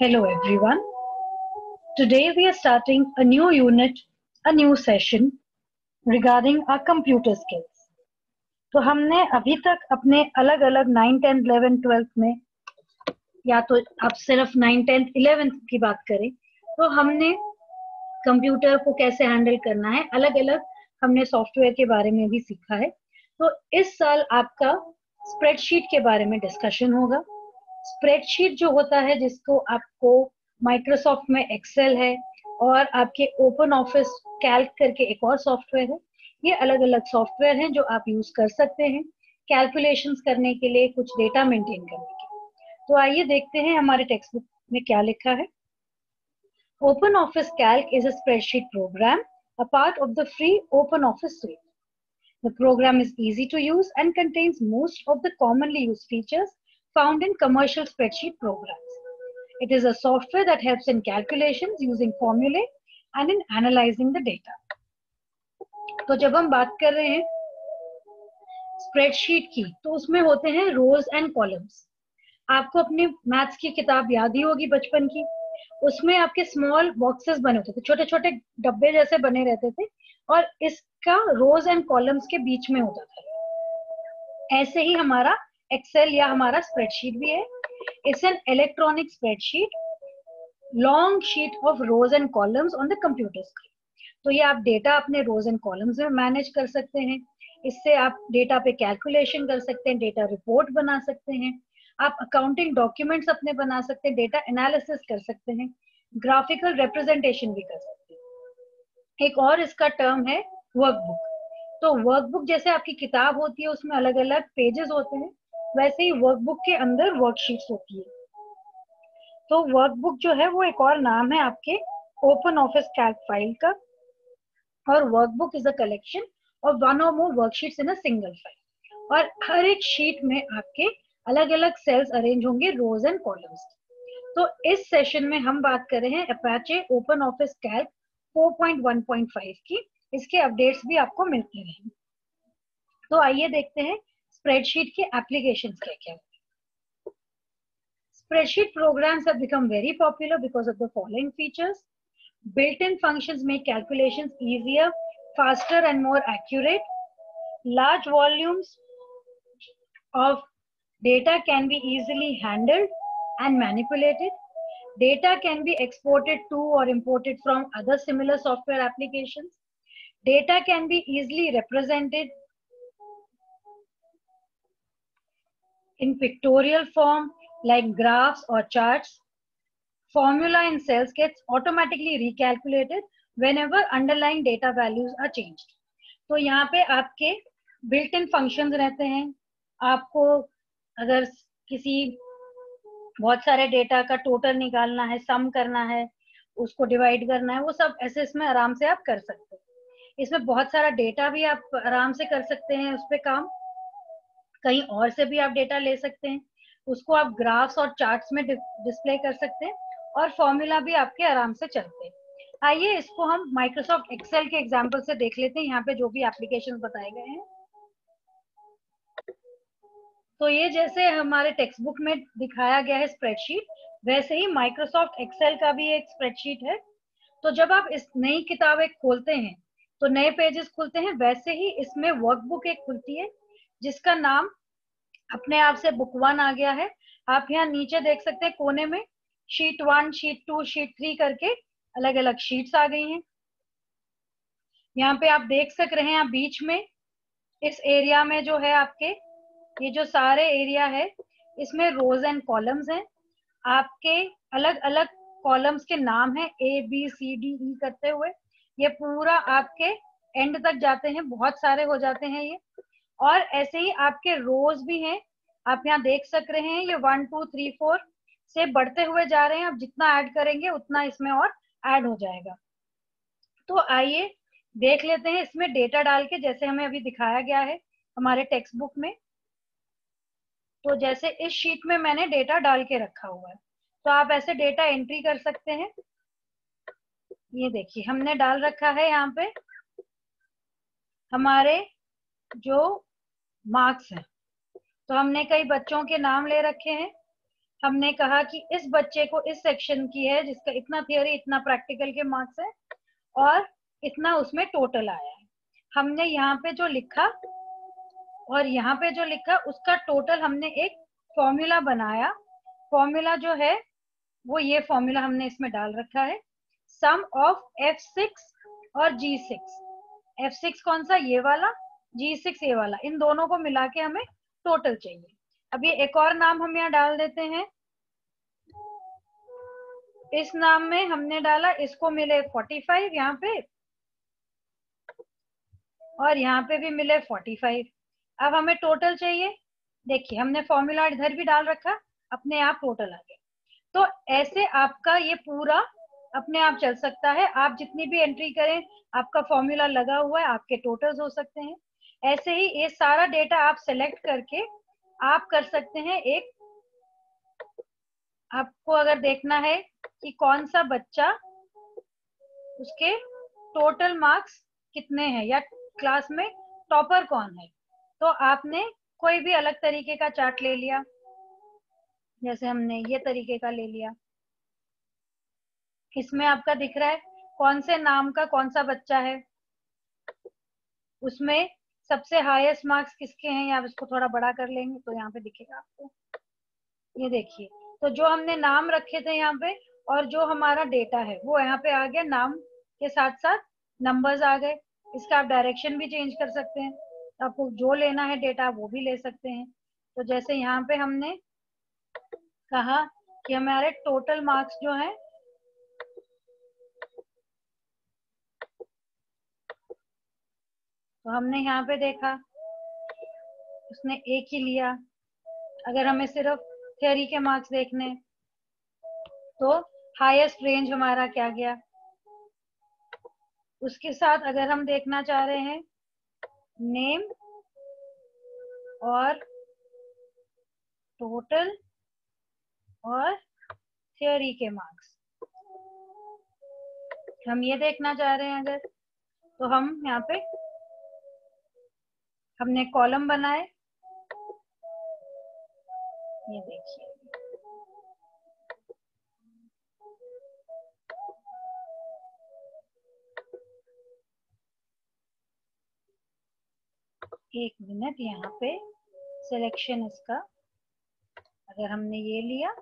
Hello everyone. Today we are starting a new unit, a new session regarding our computer skills. तो हमने अभी तक अपने अलग अलग 9, 10, 11, 12 में या तो अब सिर्फ़ 9, 10, 11 की बात करें तो हमने कंप्यूटर को कैसे हैंडल करना है अलग अलग हमने सॉफ्टवेयर के बारे में भी सीखा है तो इस साल आपका स्प्रेडशीट के बारे में डिस्कशन होगा स्प्रेडशीट जो होता है, जिसको आपको माइक्रोसॉफ्ट में एक्सेल है और आपके ओपन ऑफ़िस कैल्क करके एक और सॉफ्टवेयर है, ये अलग अलग सॉफ्टवेयर हैं जो आप यूज़ कर सकते हैं कैलकुलेशंस करने के लिए, कुछ डेटा मेंटेन करने के लिए तो आइए देखते हैं हमारे टेक्स्ट बुक में क्या लिखा है open office calc is a spreadsheet program a part of the free open office suite. The program is easy to use and contains most of the commonly used features found in commercial spreadsheet programs. It is a software that helps in calculations using formulae and in analyzing the data. तो जब हम बात कर रहे हैं spreadsheet की तो उसमें होते हैं रोज एंड कॉलम्स आपको अपनी मैथ्स की किताब याद ही होगी बचपन की उसमें आपके स्मॉल बॉक्सेस बने होते थे छोटे छोटे डब्बे जैसे बने रहते थे और इसका रोज एंड कॉलम्स के बीच में होता था ऐसे ही हमारा एक्सेल या हमारा स्प्रेडशीट भी है। It's an electronic spreadsheet long sheet of rows and columns on the computer screen तो ये आप डेटा अपने रोज एंड कॉलम्स में मैनेज कर सकते हैं। इससे आप डेटा पे कैलकुलेशन कर सकते हैं डेटा रिपोर्ट बना सकते हैं। आप अकाउंटिंग डॉक्यूमेंट्स अपने बना सकते हैं डेटा एनालिसिस कर सकते हैं। ग्राफिकल रिप्रेजेंटेशन भी कर सकते हैं। एक और इसका टर्म है वर्कबुक तो वर्कबुक जैसे आपकी किताब होती है, उसमें अलग अलग पेजेस होते हैं। वैसे ही वर्कबुक के अंदर वर्कशीट्स होती है। तो वर्कबुक जो है, वो एक और नाम है आपके ओपन ऑफ़िस कैल्क फ़ाइल का। और workbook is a collection of one or more worksheets in a single file और हर एक शीट में आपके अलग अलग सेल्स अरेंज होंगे रोज एंड कॉलम्स तो इस सेशन में हम बात कर रहे हैं अपाचे ओपन ऑफ़िस कैल्क 4.1.5 की। इसके अपडेट्स भी आपको मिलते रहेंगे। तो आइए देखते हैं स्प्रेडशीट के एप्लीकेशन क्या क्या Spreadsheet programs have become very popular because of the following features. Built-in functions make calculations easier, faster and more accurate. Large volumes of data can be easily handled and manipulated. Data can be exported to or imported from other similar software applications. Data can be easily represented in pictorial form like graphs or charts. Formula in cells gets automatically recalculated whenever underlying data values are changed. तो यहाँ पे आपके built in functions रहते हैं आपको अगर किसी बहुत सारे डेटा का टोटल निकालना है सम करना है उसको डिवाइड करना है वो सब ऐसे इसमें आराम से आप कर सकते हैं इसमें बहुत सारा डेटा भी आप आराम से कर सकते हैं उस पर काम कहीं और से भी आप डेटा ले सकते हैं। उसको आप ग्राफ्स और चार्ट्स में डिस्प्ले कर सकते हैं और फॉर्मूला भी आपके आराम से चलते हैं। आइए इसको हम माइक्रोसॉफ्ट एक्सेल के एग्जांपल से देख लेते हैं। यहाँ पे जो भी एप्लीकेशन बताए गए हैं। तो ये जैसे हमारे टेक्स्ट बुक में दिखाया गया है स्प्रेडशीट वैसे ही माइक्रोसॉफ्ट एक्सेल का भी एक स्प्रेडशीट है। तो जब आप इस नई किताब खोलते हैं तो नए पेजेस खुलते हैं, वैसे ही इसमें वर्कबुक एक खुलती है। जिसका नाम अपने आप से बुक वन आ गया है। आप यहाँ नीचे देख सकते हैं कोने में sheet one sheet two sheet three करके अलग अलग शीट्स आ गई हैं। यहाँ पे आप देख सक रहे हैं बीच में इस एरिया में जो है आपके, ये जो सारे एरिया है, इसमें रोज एंड कॉलम्स हैं। आपके अलग अलग कॉलम्स के नाम है A B C D E करते हुए। ये पूरा आपके एंड तक जाते हैं, बहुत सारे हो जाते हैं ये। और ऐसे ही आपके रोज भी हैं। आप यहाँ देख सक रहे हैं, ये वन टू थ्री फोर से बढ़ते हुए जा रहे हैं। आप जितना ऐड करेंगे, उतना इसमें और ऐड हो जाएगा। तो आइए देख लेते हैं, इसमें डेटा डाल के जैसे हमें अभी दिखाया गया है हमारे टेक्स्ट बुक में। तो जैसे इस शीट में मैंने डेटा डाल के रखा हुआ है। तो आप ऐसे डेटा एंट्री कर सकते हैं। ये देखिए, हमने डाल रखा है यहाँ पे हमारे जो मार्क्स है। तो हमने कई बच्चों के नाम ले रखे हैं। हमने कहा कि इस बच्चे को इस सेक्शन की है, जिसका इतना थियोरी इतना प्रैक्टिकल के मार्क्स है और इतना उसमें टोटल आया है। हमने यहाँ पे जो लिखा और यहाँ पे जो लिखा, उसका टोटल हमने एक फॉर्मूला बनाया। फॉर्मूला जो है, वो ये फॉर्मूला हमने इसमें डाल रखा है। सम ऑफ़ F6 और G6 F6 कौन सा? ये वाला। G6 ए वाला, इन दोनों को मिला के हमें टोटल चाहिए। अब ये एक और नाम हम यहाँ डाल देते हैं। इस नाम में हमने डाला, इसको मिले 45 यहाँ पे, और यहाँ पे भी मिले 45 अब हमें टोटल चाहिए। देखिए, हमने फॉर्मूला इधर भी डाल रखा, अपने आप टोटल आ गया। तो ऐसे आपका ये पूरा अपने आप चल सकता है। आप जितनी भी एंट्री करें, आपका फॉर्मूला लगा हुआ है, आपके टोटल्स हो सकते हैं। ऐसे ही ये सारा डेटा आप सेलेक्ट करके आप कर सकते हैं एक, आपको अगर देखना है कि कौन सा बच्चा उसके टोटल मार्क्स कितने हैं या क्लास में टॉपर कौन है? तो आपने कोई भी अलग तरीके का चार्ट ले लिया। जैसे हमने ये तरीके का ले लिया। इसमें आपका दिख रहा है कौन से नाम का कौन सा बच्चा है। उसमें सबसे हाईएस्ट मार्क्स किसके हैं? या इसको थोड़ा बड़ा कर लेंगे तो यहाँ पे दिखेगा आपको। ये देखिए तो जो हमने नाम रखे थे यहाँ पे और जो हमारा डेटा है, वो यहाँ पे आ गया नाम के साथ साथ नंबर्स आ गए। इसका आप डायरेक्शन भी चेंज कर सकते हैं। आपको जो लेना है डेटा वो भी ले सकते हैं। तो जैसे यहाँ पे हमने कहा कि हमारे टोटल मार्क्स जो है तो हमने यहाँ पे देखा, उसने एक ही लिया। अगर हमें सिर्फ़ थ्योरी के मार्क्स देखने तो हाईएस्ट रेंज हमारा क्या गया? उसके साथ अगर हम देखना चाह रहे हैं नेम और टोटल और थ्योरी के मार्क्स हम ये देखना चाह रहे हैं अगर तो हम यहाँ पे हमने कॉलम बनाए। ये देखिए। एक मिनट यहाँ पे सिलेक्शन इसका। अगर हमने ये लिया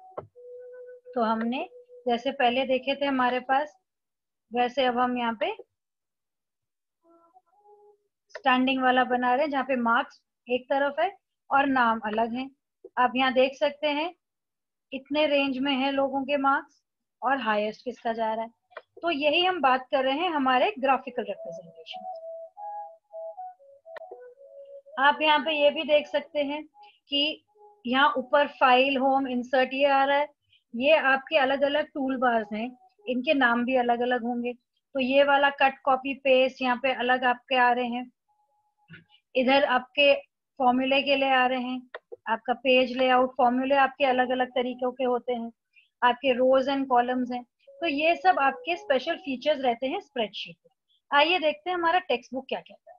तो हमने, जैसे पहले देखे थे हमारे पास, वैसे अब हम यहाँ पे स्टैंडिंग वाला बना रहे हैं, जहाँ पे मार्क्स एक तरफ़ है और नाम अलग है। आप यहाँ देख सकते हैं, इतने रेंज में है लोगों के मार्क्स और हाईएस्ट किसका जा रहा है। तो यही हम बात कर रहे हैं हमारे ग्राफिकल रिप्रेजेंटेशन आप यहाँ पे ये भी देख सकते हैं कि यहाँ ऊपर फ़ाइल होम इंसर्ट ये आ रहा है। ये आपके अलग अलग टूल बार्स हैं, इनके नाम भी अलग अलग होंगे। तो ये वाला कट कॉपी पेस्ट यहाँ पे अलग आपके आ रहे हैं। इधर आपके फॉर्मूले के लिए आ रहे हैं, आपका पेज लेआउट फॉर्मूले आपके अलग अलग तरीकों के होते हैं, आपके रोज एंड कॉलम्स हैं तो ये सब आपके स्पेशल फीचर्स रहते हैं स्प्रेडशीट में। आइए देखते हैं हमारा टेक्स्ट बुक क्या कहता है।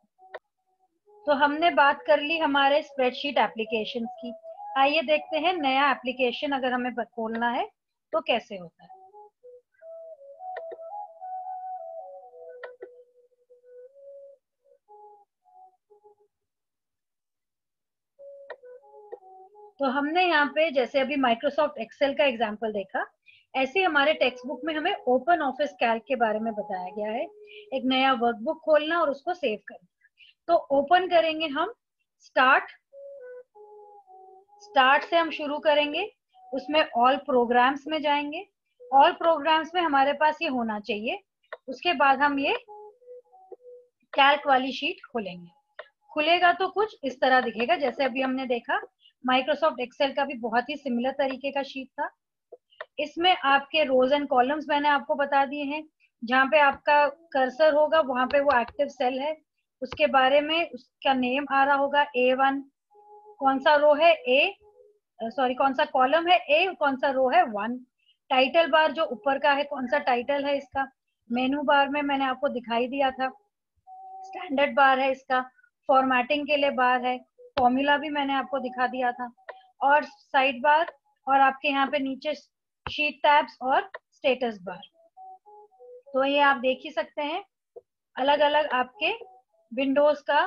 तो हमने बात कर ली हमारे स्प्रेडशीट एप्लीकेशन की। आइए देखते हैं नया एप्लीकेशन अगर हमें खोलना है तो कैसे होता है। तो हमने यहाँ पे जैसे अभी माइक्रोसॉफ्ट एक्सेल का एग्ज़ाम्पल देखा, ऐसे हमारे टेक्स्ट बुक में हमें ओपन ऑफ़िस कैल्क के बारे में बताया गया है। एक नया वर्कबुक खोलना और उसको सेव करना। तो ओपन करेंगे हम स्टार्ट स्टार्ट से हम शुरू करेंगे, उसमें ऑल प्रोग्राम्स में जाएँगे। ऑल प्रोग्राम्स में हमारे पास ये होना चाहिए, उसके बाद हम ये कैल्क वाली शीट खोलेंगे। खुलेगा तो कुछ इस तरह दिखेगा, जैसे अभी हमने देखा माइक्रोसॉफ्ट एक्सेल का भी बहुत ही सिमिलर तरीके का शीट था। इसमें आपके रोज एंड कॉलम्स मैंने आपको बता दिए हैं। जहाँ पे आपका कर्सर होगा, वहाँ पे वो एक्टिव सेल है। उसके बारे में उसका नेम आ रहा होगा ए वन कौन सा रो है? ए सॉरी कौन सा कॉलम है? ए कौन सा रो है? वन टाइटल बार जो ऊपर का है, कौन सा टाइटल है इसका? मेनू बार में मैंने आपको दिखाई दिया था। स्टैंडर्ड बार है इसका। फॉर्मेटिंग के लिए बार है। फॉर्मूला भी मैंने आपको दिखा दिया था। और साइड बार और आपके यहाँ पे नीचे शीट टैब्स और स्टेटस बार तो ये आप देख ही सकते हैं अलग अलग आपके विंडोज़ का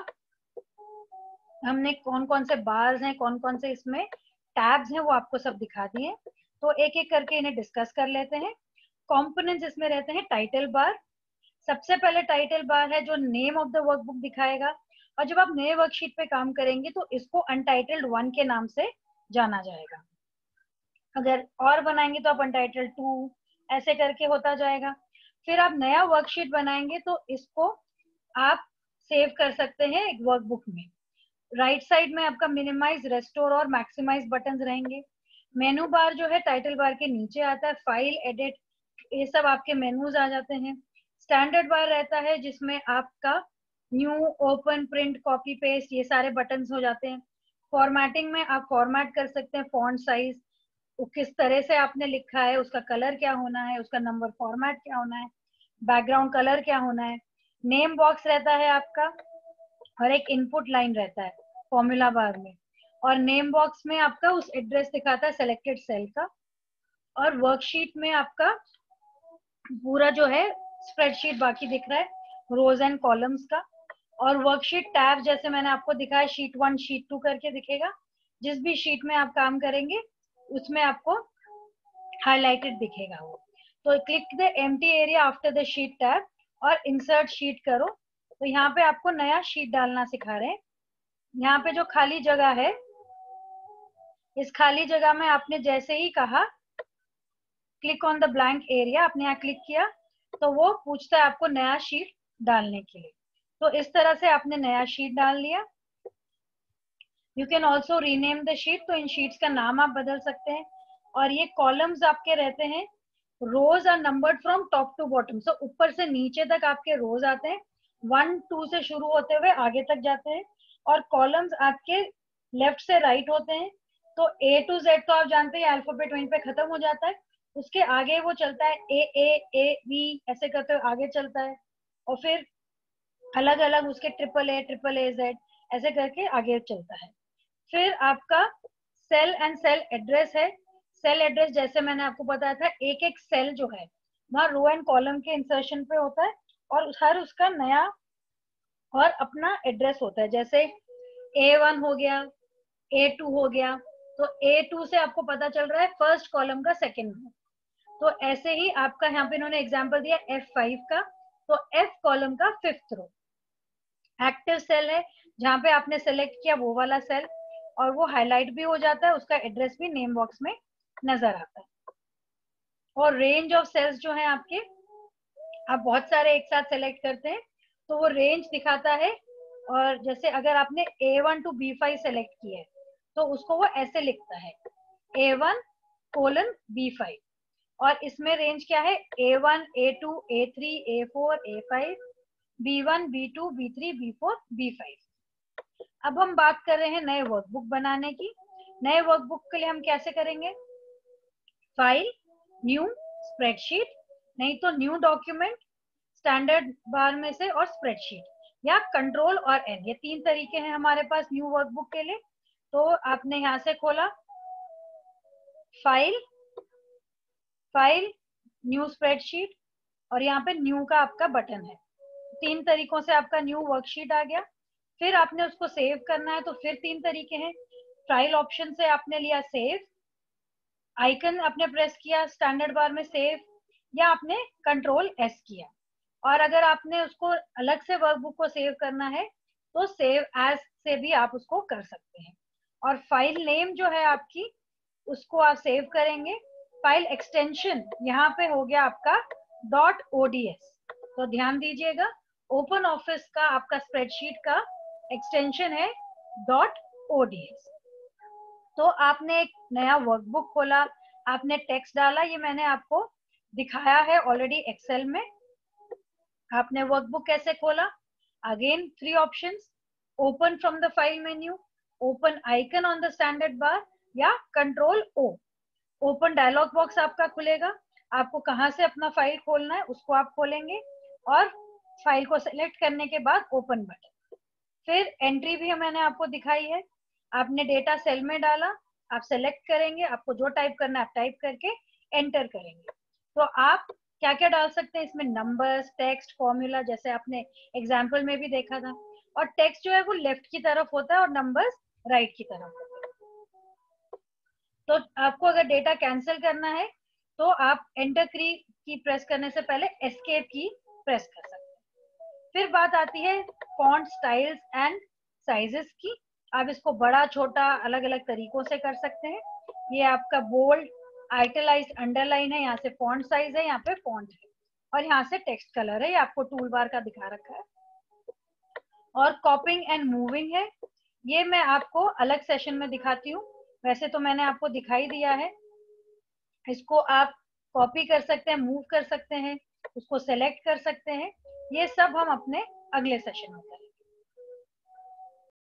हमने कौन कौन से बार्स हैं कौन कौन से इसमें टैब्स हैं, वो आपको सब दिखा दिए तो एक एक करके इन्हें डिस्कस कर लेते हैं। कंपोनेंट्स इसमें रहते हैं टाइटल बार सबसे पहले टाइटल बार है जो नेम ऑफ़ द वर्कबुक दिखाएगा। और जब आप नए वर्कशीट पे काम करेंगे तो इसको अनटाइटल्ड वन के नाम से जाना जाएगा। अगर और बनाएँगे तो आप अनटाइटल्ड टू ऐसे करके होता जाएगा। फिर आप नया वर्कशीट बनाएँगे तो इसको आप सेव कर सकते हैं एक वर्कबुक में। राइट right साइड में आपका मिनिमाइज रेस्टोर और मैक्सिमाइज बटन रहेंगे। मेनू बार जो है टाइटल बार के नीचे आता है फ़ाइल एडिट ये सब आपके मेनूज आ जाते हैं। स्टैंडर्ड बार रहता है जिसमें आपका new, open, print, copy, paste, ये सारे बटन हो जाते हैं। फॉर्मेटिंग में आप फॉर्मेट कर सकते हैं फॉन्ट साइज़ किस तरह से आपने लिखा है, उसका कलर क्या होना है, उसका नंबर फॉर्मेट क्या होना है बैकग्राउंड कलर क्या होना है। नेम बॉक्स रहता है आपका और एक इनपुट लाइन रहता है फॉर्मूला बार में। और नेम बॉक्स में आपका उस एड्रेस दिखाता है सेलेक्टेड सेल का। और वर्कशीट में आपका पूरा जो है स्प्रेडशीट बाकी दिख रहा है रोज एंड कॉलम्स का। और वर्कशीट टैब जैसे मैंने आपको दिखाया शीट वन शीट टू करके दिखेगा। जिस भी शीट में आप काम करेंगे, उसमें आपको हाईलाइटेड दिखेगा वो। तो click the empty area after the sheet tab और इंसर्ट शीट करो। तो यहाँ पे आपको नया शीट डालना सिखा रहे हैं। यहाँ पे जो खाली जगह है, इस खाली जगह में आपने जैसे ही कहा click on the blank area आपने यहाँ क्लिक किया तो वो पूछता है आपको नया शीट डालने के लिए। तो इस तरह से आपने नया शीट डाल लिया। You can also rename the sheet तो इन शीट्स का नाम आप बदल सकते हैं। और ये कॉलम्स आपके रहते हैं। Rows are numbered from top to bottom so ऊपर से नीचे तक आपके रोज आते हैं। वन टू से शुरू होते हुए आगे तक जाते हैं। और कॉलम्स आपके लेफ़्ट से राइट right होते हैं। तो ए टू जेड तो आप जानते हैं अल्फ़ाबेट वहीं पे खत्म हो जाता है। उसके आगे वो चलता है ए ए ए बी ऐसे करते हुए आगे चलता है। और फिर अलग अलग उसके triple A triple A Z ऐसे करके आगे चलता है। फिर आपका सेल एंड सेल एड्रेस है। सेल एड्रेस जैसे मैंने आपको बताया था एक एक सेल जो है, वहाँ रो एंड कॉलम के इंसर्शन पे होता है और हर उसका नया और अपना एड्रेस होता है। जैसे ए वन हो गया ए टू हो गया तो ए टू से आपको पता चल रहा है फ़र्स्ट कॉलम का सेकेंड तो ऐसे ही आपका यहाँ पे इन्होंने एग्ज़ाम्पल दिया एफ़ फाइव का तो एफ़ कॉलम का फिफ्थ रो एक्टिव सेल है, जहाँ पे आपने सेलेक्ट किया वो वाला सेल और वो हाईलाइट भी हो जाता है, उसका एड्रेस भी नेम बॉक्स में नज़र आता है। और रेंज ऑफ़ सेल्स जो है आपके, आप बहुत सारे एक साथ सेलेक्ट करते हैं तो वो रेंज दिखाता है और जैसे अगर आपने A one to B five select किया है तो उसको वो ऐसे लिखता है A one colon B five और इसमें रेंज क्या है? A one A two A three A four A five B one B two B three B four B five अब हम बात कर रहे हैं नए वर्कबुक बनाने की। नए वर्कबुक के लिए हम कैसे करेंगे? फ़ाइल न्यू स्प्रेडशीट नहीं तो न्यू डॉक्यूमेंट स्टैंडर्ड बार में से और स्प्रेडशीट या कंट्रोल और एन ये तीन तरीके हैं हमारे पास न्यू वर्कबुक के लिए। तो आपने यहाँ से खोला। फ़ाइल फ़ाइल न्यू स्प्रेडशीट और यहाँ पे न्यू का आपका बटन है। तीन तरीकों से आपका न्यू वर्कशीट आ गया। फिर आपने उसको सेव करना है तो फिर तीन तरीके हैं। फ़ाइल ऑप्शन से आपने लिया सेव आइकन आपने प्रेस किया स्टैंडर्ड बार में सेव या आपने कंट्रोल एस किया। और अगर आपने उसको अलग से वर्कबुक को सेव करना है तो सेव एज से भी आप उसको कर सकते हैं। और फ़ाइल नेम जो है आपकी, उसको आप सेव करेंगे। फ़ाइल एक्सटेंशन यहाँ पे हो गया आपका डॉट ओडीएस तो ध्यान दीजिएगा। ओपन ऑफ़िस का आपका स्प्रेडशीट का एक्सटेंशन है डॉट ओडीएस तो आपने एक नया वर्कबुक खोला, आपने टेक्स्ट डाला, ये मैंने आपको दिखाया है ऑलरेडी एक्सेल में। आपने वर्कबुक कैसे खोला? Again three options open from the file menu open icon on the standard bar या control O open dialog box आपका खुलेगा, आपको कहाँ से अपना फ़ाइल खोलना है, उसको आप खोलेंगे, और फ़ाइल को सेलेक्ट करने के बाद ओपन बटन। फिर एंट्री भी मैंने आपको दिखाई है। आपने डेटा सेल में डाला, आप सेलेक्ट करेंगे, आपको जो टाइप करना है आप टाइप करके एंटर करेंगे। तो आप क्या क्या डाल सकते हैं? इसमें नंबर्स टेक्स्ट फॉर्मूला जैसे आपने एग्ज़ाम्पल में भी देखा था। और टेक्स्ट जो है वो लेफ़्ट की तरफ़ होता है और नंबर्स राइट की तरफ़ होता है। तो आपको अगर डेटा कैंसिल करना है तो आप एंटर की प्रेस करने से पहले एस्केप की प्रेस कर फिर बात आती है फॉन्ट स्टाइल्स एंड साइजेस की। आप इसको बड़ा, छोटा अलग अलग तरीकों से कर सकते हैं। ये आपका बोल्ड आइटलाइज अंडरलाइन है, यहाँ से फॉन्ट साइज़ है, यहाँ पे फॉन्ट है। और यहाँ से टेक्स्ट कलर है, ये आपको टूल बार का दिखा रखा है। और कॉपिंग एंड मूविंग है। ये मैं आपको अलग सेशन में दिखाती हूँ। वैसे तो मैंने आपको दिखाई दिया है। इसको आप कॉपी कर सकते हैं मूव कर सकते हैं, उसको सेलेक्ट कर सकते हैं। ये सब हम अपने अगले सेशन में करेंगे।